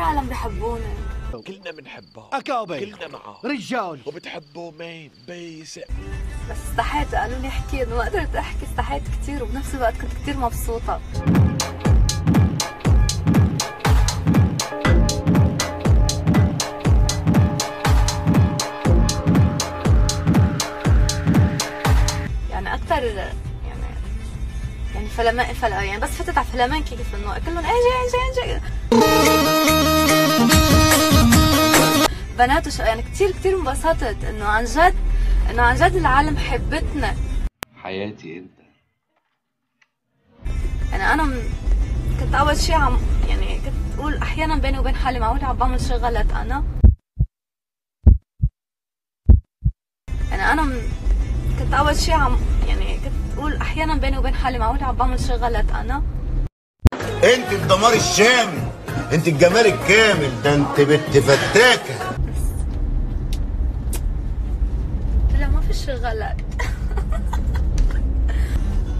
كثير عالم بحبوني كلنا بنحبها أكابر كلنا معها رجال. وبتحبوا مين؟ بيس. بس استحيت قالوا لي أحكي إنه ما قدرت أحكي استحيت كثير وبنفس الوقت كنت كثير مبسوطة. يعني أكثر يعني يعني فلما فلا يعني بس فتت على فلامنكي كيف إنه كلهم أجي أجي أجي بنات وش يعني كثير كثير انبسطت إنه عن جد إنه عن جد العالم حبتنا. حياتي أنت. يعني أنا م- كنت أول شيء عم يعني كنت أقول أحيانا بيني وبين حالي معقول عم بعمل شي غلط أنا. يعني أنا م- كنت أول شيء عم يعني كنت أقول أحيانا بيني وبين حالي معقول عم بعمل شي غلط أنا. أنت الدمار الشامل. أنت الجمال الكامل. ده أنت بنت فتاكة. شي غلط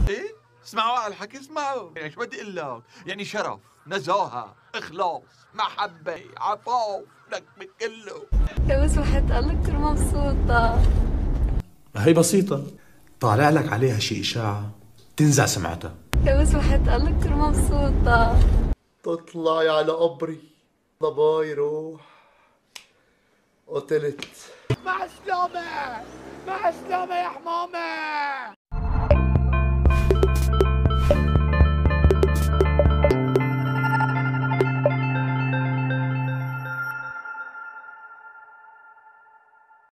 إيه؟ اسمعوا على الحكي اسمعوا. يعني شو بدي أقول لك؟ يعني شرف نزاهة إخلاص محبة عفاف لك بكله يا بس وحياة الله كثير مبسوطة. هي بسيطة. طالع لك عليها شي إشاعة تنزع سمعتها. يا بس وحياة الله كثير مبسوطة. تطلعي على قبري. باي روح. قتلت. مع السلامة. مع السلامة يا حمامة.